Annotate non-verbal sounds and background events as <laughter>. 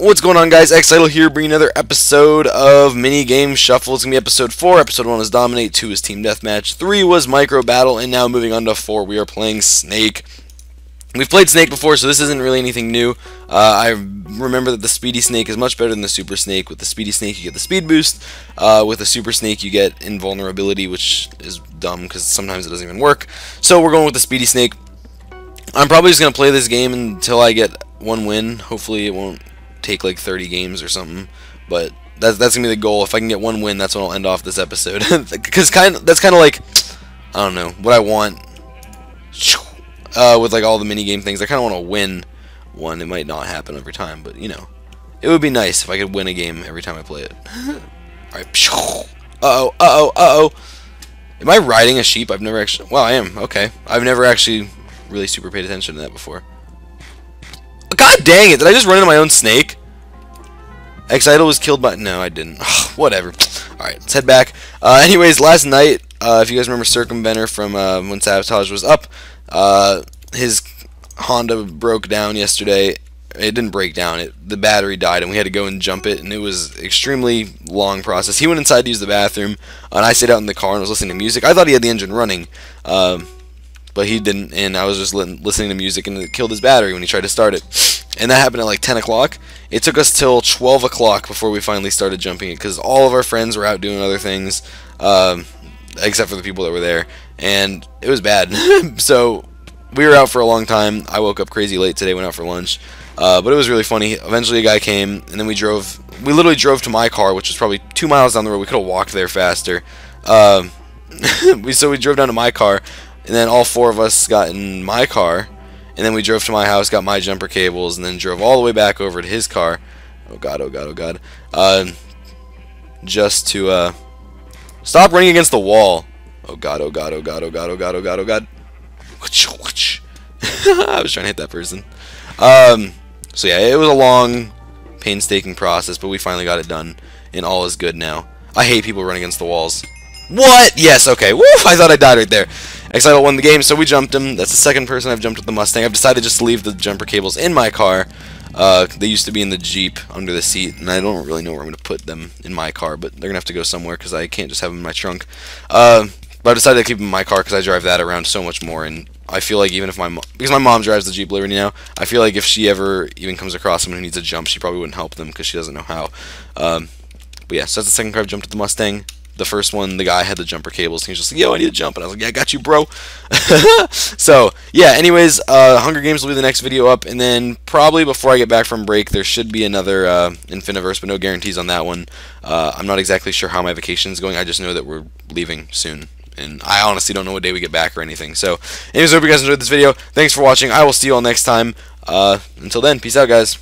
What's going on, guys? xXidol here, bringing another episode of Mini Game Shuffle. It's gonna be episode four. Episode one was Dominate, two was Team Deathmatch, three was Micro Battle, and now moving on to four, we are playing Snake. We've played Snake before, so this isn't really anything new. Uh, I remember that the Speedy Snake is much better than the Super Snake. With the Speedy Snake, you get the speed boost. Uh, with the Super Snake, you get invulnerability, which is dumb because sometimes it doesn't even work. So we're going with the Speedy Snake. I'm probably just gonna play this game until I get one win. Hopefully, it won't take like 30 games or something. But that's that's gonna be the goal. If I can get one win, that's when I'll end off this episode. <laughs> Because kind of that's kind of like I don't know what I want. <sniffs> Uh, with like all the mini game things, I kind of want to win one. It might not happen every time, but you know, it would be nice if I could win a game every time I play it. <laughs> all right. <sniffs> Uh oh. Uh oh. Uh oh. Am I riding a sheep? I've never actually. Well, I am. Okay. I've never actually really super paid attention to that before. God dang it! Did I just run into my own snake? xXidol was killed by... No, I didn't. <sighs> Whatever. Alright, let's head back. Uh, anyways, last night, uh, if you guys remember Circumventer from uh, when Sabotage was up, uh, his Honda broke down yesterday. It didn't break down. It The battery died, and we had to go and jump it, and it was extremely long process. He went inside to use the bathroom, and I stayed out in the car and was listening to music. I thought he had the engine running. Um, but he didn't, and I was just listening to music, and it killed his battery when he tried to start it. And that happened at like 10 o'clock. It took us till 12 o'clock before we finally started jumping it, because all of our friends were out doing other things, um, except for the people that were there, and it was bad. <laughs> so we were out for a long time. I woke up crazy late today, went out for lunch, uh, but it was really funny. Eventually, a guy came, and then we drove. We literally drove to my car, which was probably two miles down the road. We could have walked there faster. Uh, <laughs> we so we drove down to my car and then all four of us got in my car, and then we drove to my house, got my jumper cables, and then drove all the way back over to his car. Oh god, oh god, oh god. Uh, just to uh, stop running against the wall. Oh god, oh god, oh god, oh god, oh god, oh god, oh god. <laughs> I was trying to hit that person. Um, so yeah, it was a long, painstaking process, but we finally got it done, and all is good now. I hate people running against the walls. What? Yes, okay. Woo! I thought I died right there. xXidol won the game, so we jumped him. That's the second person I've jumped with the Mustang. I've decided just to leave the jumper cables in my car. Uh, they used to be in the Jeep under the seat, and I don't really know where I'm going to put them in my car, but they're going to have to go somewhere because I can't just have them in my trunk. Uh, but I decided to keep them in my car because I drive that around so much more, and I feel like even if my mom, because my mom drives the Jeep Liberty now, I feel like if she ever even comes across someone who needs a jump, she probably wouldn't help them because she doesn't know how. Um, but yeah, so that's the second car I've jumped with the Mustang the first one, the guy had the jumper cables. He was just like, yo, I need to jump. And I was like, yeah, I got you, bro. <laughs> so, yeah, anyways, uh, Hunger Games will be the next video up. And then probably before I get back from break, there should be another uh, Infiniverse, but no guarantees on that one. Uh, I'm not exactly sure how my vacation is going. I just know that we're leaving soon. And I honestly don't know what day we get back or anything. So, anyways, I hope you guys enjoyed this video. Thanks for watching. I will see you all next time. Uh, until then, peace out, guys.